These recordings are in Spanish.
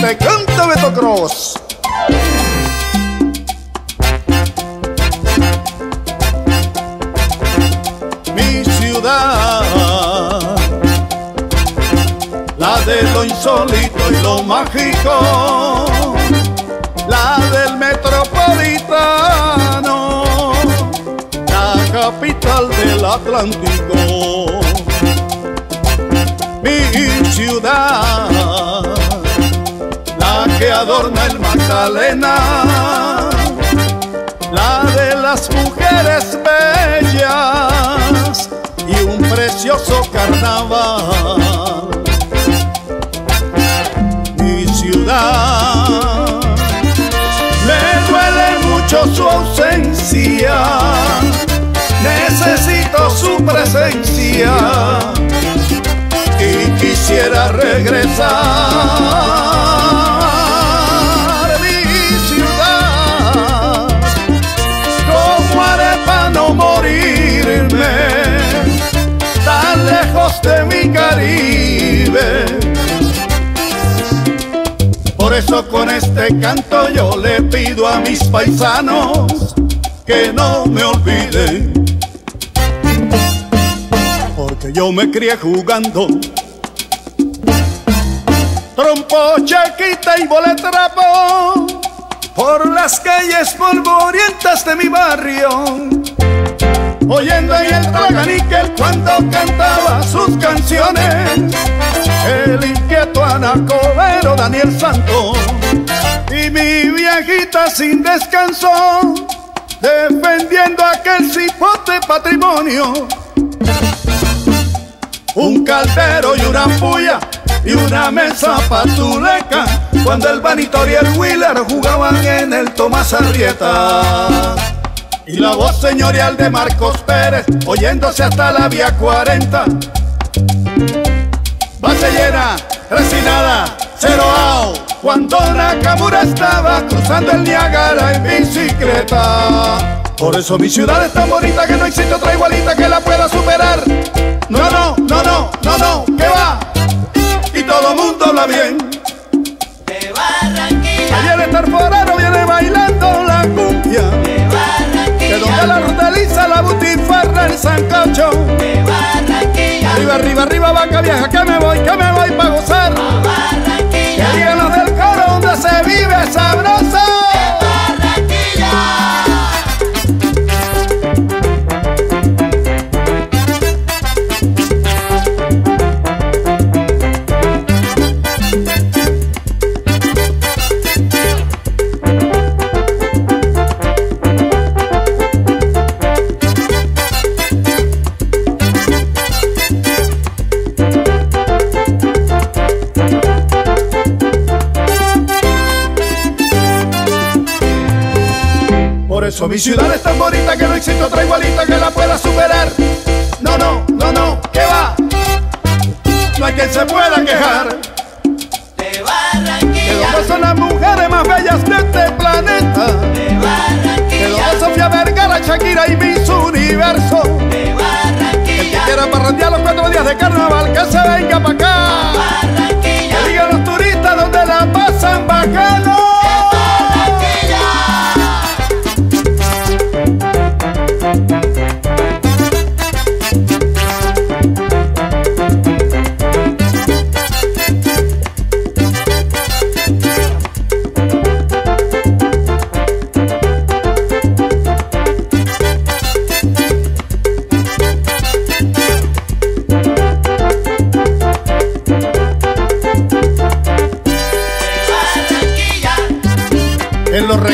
te canta Beto Cross. Mi ciudad, la de lo insólito y lo mágico, la del metropolitano, la capital del Atlántico mi ciudad, adorna el Magdalena, la de las mujeres bellas y un precioso carnaval. Mi ciudad, me duele mucho su ausencia, necesito su presencia. Y quisiera regresar con este canto yo le pido a mis paisanos que no me olviden porque yo me crié jugando trompo, chequita y boletrapo por las calles polvorientas de mi barrio oyendo en el traganique cuando cantaba sus canciones el inquieto anacobero Daniel Santos sin descanso defendiendo aquel cipote patrimonio un caldero y una puya y una mesa patuleca cuando el Vanitor y el Wheeler jugaban en el Tomás Arrieta. Y la voz señorial de Marcos Pérez oyéndose hasta la vía 40. Base llena, resinada, out. Cuando Nakamura estaba cruzando el Niágara en bicicleta. Por eso mi ciudad es tan bonita que no existe otra igualita que la pueda superar. No, no, no, no, no, no, que va. Y todo mundo habla bien. De Barranquilla, Ayer el tarforero viene bailando la cumbia. de De donde la Barranquilla, hortaliza, la butifarra, el sancocho. de Barranquilla, Arriba, arriba, arriba, vaca vieja, que me voy, que me voy eso mi ciudad es tan bonita que no existe otra igualita que la pueda superar. No, no, no, no, que va. No hay quien se pueda quejar. De De Barranquilla, donde son las mujeres más bellas de este planeta. de De Barranquilla, donde Sofía Vergara, Shakira y Miss Universo. de El que Barranquilla, quiera parrandear los cuatro días de carnaval, que se venga pa' acá.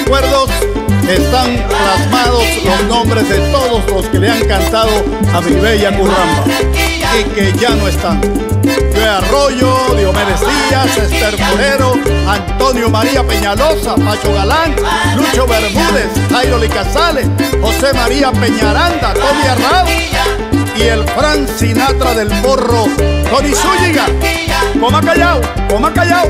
Recuerdos están plasmados los nombres de todos los que le han cantado a mi bella Curramba y que ya no están. Joe Arroyo, Diomedes Díaz, Esther Forero, Antonio María Peñalosa, Pacho Galán, Lucho Bermúdez, Jairo Licazales, José María Peñaranda, Tommy Arrao y el Fran Sinatra del Porro, Tony Zúñiga. Coma callao, coma callao.